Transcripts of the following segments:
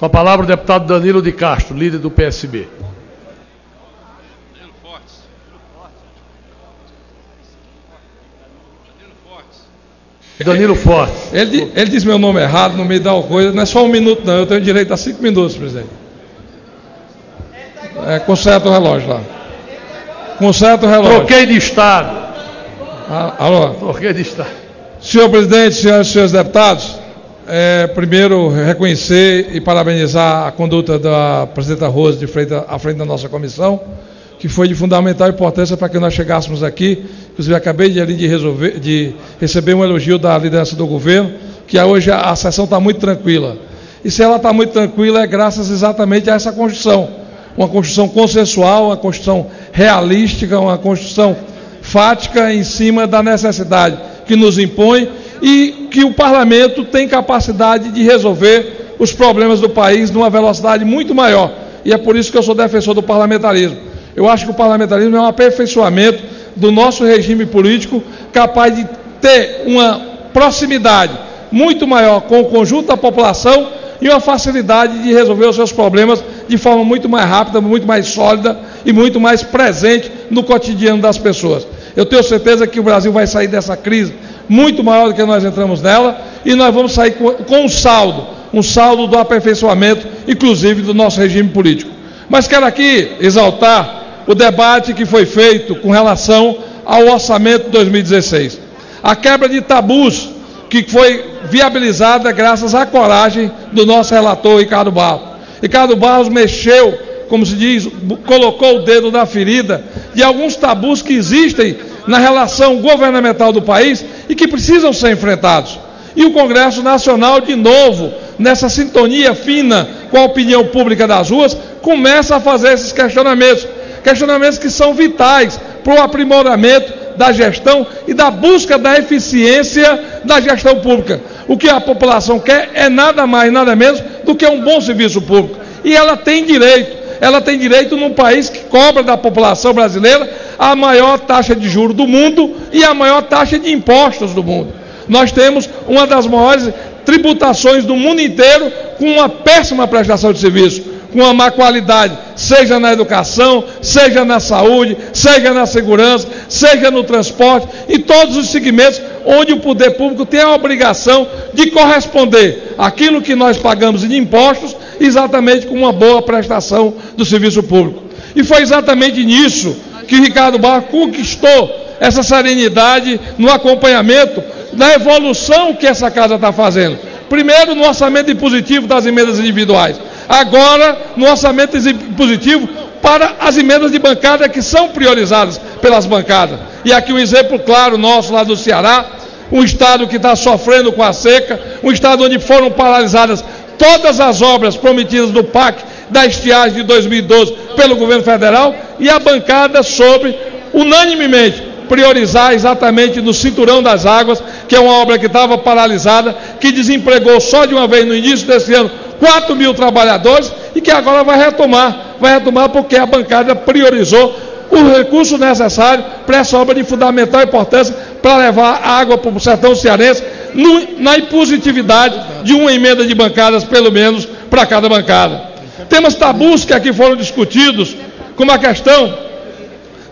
Com a palavra o deputado Danilo de Castro, líder do PSB. Danilo Forte. Ele, ele disse meu nome errado, não me dá uma coisa, não é só um minuto, não. Eu tenho direito a cinco minutos, presidente. É, conserta o relógio lá. Conserta o relógio. Troquei de estado. Ah, alô? Troquei de estado. Senhor presidente, senhoras e senhores deputados, é, primeiro reconhecer e parabenizar a conduta da presidenta Rose de frente à frente da nossa comissão que foi de fundamental importância para que nós chegássemos aqui. Inclusive, acabei de, ali de, resolver, de receber um elogio da liderança do governo, que hoje a, a sessão está muito tranquila. E se ela está muito tranquila, é graças exatamente a essa construção. Uma construção consensual, uma construção realística, uma construção fática em cima da necessidade que nos impõe e que o parlamento tem capacidade de resolver os problemas do país numa velocidade muito maior. E é por isso que eu sou defensor do parlamentarismo eu acho que o parlamentarismo é um aperfeiçoamento do nosso regime político, capaz de ter uma proximidade muito maior com o conjunto da população e uma facilidade de resolver os seus problemas de forma muito mais rápida, muito mais sólida e muito mais presente no cotidiano das pessoas. Eu tenho certeza que o Brasil vai sair dessa crise muito maior do que nós entramos nela e nós vamos sair com, com um saldo, um saldo do aperfeiçoamento, inclusive do nosso regime político. Mas quero aqui exaltar o debate que foi feito com relação ao orçamento de 2016. A quebra de tabus que foi viabilizada graças à coragem do nosso relator Ricardo Barros. Ricardo Barros mexeu, como se diz, colocou o dedo na ferida de alguns tabus que existem na relação governamental do país e que precisam ser enfrentados. E o Congresso Nacional, de novo, nessa sintonia fina com a opinião pública das ruas, começa a fazer esses questionamentos questionamentos que são vitais para o aprimoramento da gestão e da busca da eficiência da gestão pública. O que a população quer é nada mais, nada menos do que um bom serviço público. E ela tem direito, ela tem direito num país que cobra da população brasileira a maior taxa de juros do mundo e a maior taxa de impostos do mundo. Nós temos uma das maiores tributações do mundo inteiro com uma péssima prestação de serviço com uma má qualidade, seja na educação, seja na saúde, seja na segurança, seja no transporte, em todos os segmentos onde o poder público tem a obrigação de corresponder aquilo que nós pagamos de impostos, exatamente com uma boa prestação do serviço público. E foi exatamente nisso que Ricardo Barro conquistou essa serenidade no acompanhamento da evolução que essa casa está fazendo. Primeiro, no orçamento impositivo das emendas individuais agora no orçamento positivo para as emendas de bancada que são priorizadas pelas bancadas. E aqui um exemplo claro nosso lá do Ceará, um estado que está sofrendo com a seca, um estado onde foram paralisadas todas as obras prometidas do PAC da estiagem de 2012 pelo governo federal e a bancada sobre, unanimemente, priorizar exatamente no cinturão das águas, que é uma obra que estava paralisada, que desempregou só de uma vez no início desse ano 4 mil trabalhadores e que agora vai retomar. Vai retomar porque a bancada priorizou o recurso necessário para essa obra de fundamental importância para levar água para o sertão cearense no, na impositividade de uma emenda de bancadas, pelo menos, para cada bancada. Temas tabus que aqui foram discutidos, como a questão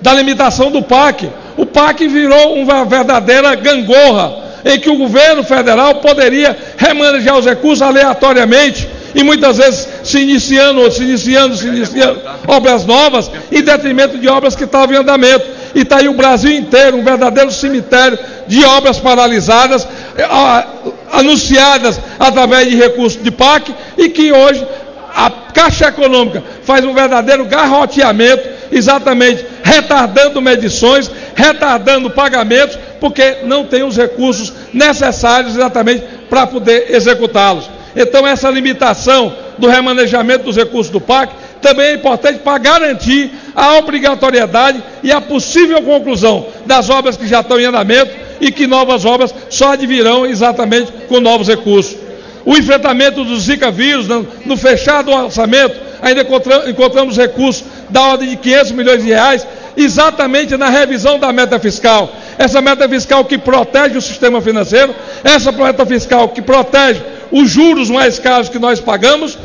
da limitação do PAC. O PAC virou uma verdadeira gangorra em que o governo federal poderia remanejar os recursos aleatoriamente e muitas vezes se iniciando, se iniciando, se iniciando obras novas, em detrimento de obras que estavam em andamento. E está aí o Brasil inteiro, um verdadeiro cemitério de obras paralisadas, eh, anunciadas através de recursos de PAC, e que hoje a Caixa Econômica faz um verdadeiro garroteamento, exatamente retardando medições, retardando pagamentos, porque não tem os recursos necessários exatamente para poder executá-los. Então, essa limitação do remanejamento dos recursos do PAC também é importante para garantir a obrigatoriedade e a possível conclusão das obras que já estão em andamento e que novas obras só advirão exatamente com novos recursos. O enfrentamento do Zika vírus, no fechado orçamento, ainda encontramos recursos da ordem de 500 milhões de reais, exatamente na revisão da meta fiscal. Essa meta fiscal que protege o sistema financeiro, essa meta fiscal que protege os juros mais caros que nós pagamos,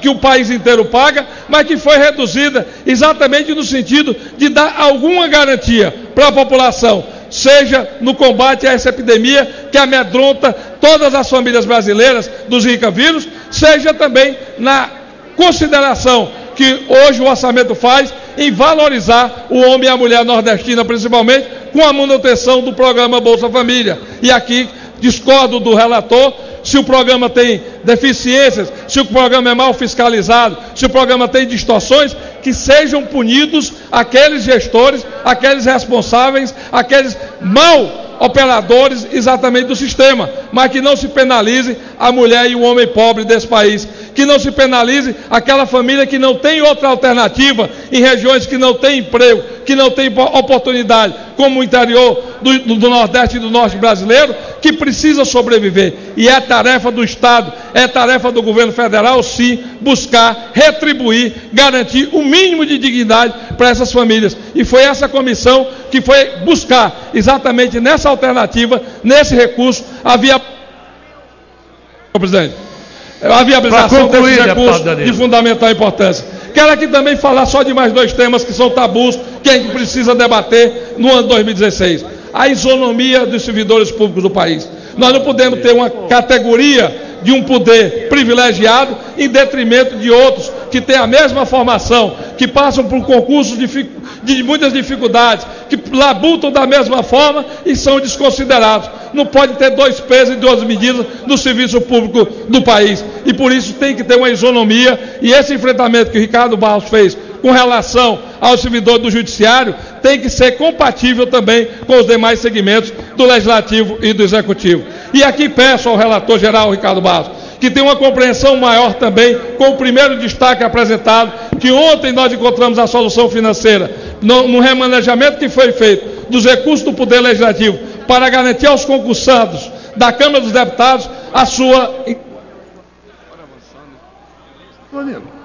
que o país inteiro paga, mas que foi reduzida exatamente no sentido de dar alguma garantia para a população, seja no combate a essa epidemia que amedronta todas as famílias brasileiras dos Zika vírus, seja também na consideração que hoje o orçamento faz em valorizar o homem e a mulher nordestina, principalmente, com a manutenção do programa Bolsa Família. E aqui discordo do relator se o programa tem deficiências, se o programa é mal fiscalizado, se o programa tem distorções, que sejam punidos aqueles gestores, aqueles responsáveis, aqueles mal operadores exatamente do sistema, mas que não se penalize a mulher e o homem pobre desse país, que não se penalize aquela família que não tem outra alternativa em regiões que não tem emprego, que não tem oportunidade, como o interior do, do Nordeste e do Norte brasileiro, que precisa sobreviver. E é tarefa do Estado, é tarefa do governo federal, sim, buscar, retribuir, garantir o mínimo de dignidade para essas famílias. E foi essa comissão que foi buscar, exatamente nessa alternativa, nesse recurso, havia. Presidente, a viabilização desse recurso de fundamental importância. Quero aqui também falar só de mais dois temas que são tabus, que a gente precisa debater no ano 2016. A isonomia dos servidores públicos do país. Nós não podemos ter uma categoria de um poder privilegiado em detrimento de outros que têm a mesma formação, que passam por concursos de, muitas dificuldades, que labutam da mesma forma e são desconsiderados. Não pode ter dois pesos e duas medidas no serviço público do país. E por isso tem que ter uma isonomia. E esse enfrentamento que o Ricardo Barros fez com relação ao servidor do judiciário tem que ser compatível também com os demais segmentos do legislativo e do executivo. E aqui peço ao relator geral Ricardo Barros que tenha uma compreensão maior também com o primeiro destaque apresentado, que ontem nós encontramos a solução financeira no, no remanejamento que foi feito dos recursos do Poder Legislativo para garantir aos concursados da Câmara dos Deputados a sua. Danilo.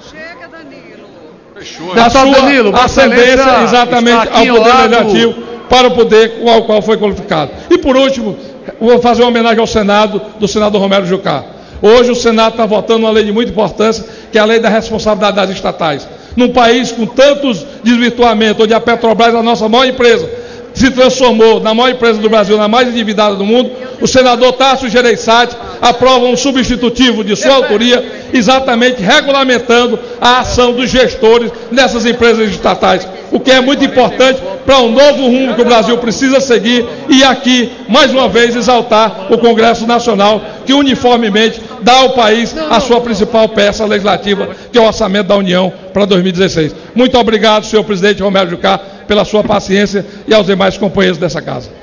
Fechou. A sua Danilo, ascendência exatamente ao Poder Legislativo para o poder com o qual foi qualificado. E por último, vou fazer uma homenagem ao Senado, do senador Romero Jucá. Hoje o Senado está votando uma lei de muita importância, que é a lei da responsabilidade das estatais. Num país com tantos desvirtuamentos, onde a Petrobras é a nossa maior empresa, se transformou na maior empresa do Brasil, na mais endividada do mundo, o senador Tasso Gereissati aprova um substitutivo de sua autoria, exatamente regulamentando a ação dos gestores nessas empresas estatais, o que é muito importante para um novo rumo que o Brasil precisa seguir e aqui, mais uma vez, exaltar o Congresso Nacional, que uniformemente dá ao país a sua principal peça legislativa, que é o orçamento da União para 2016. Muito obrigado, senhor presidente Romero Jucá, pela sua paciência e aos demais companheiros dessa casa.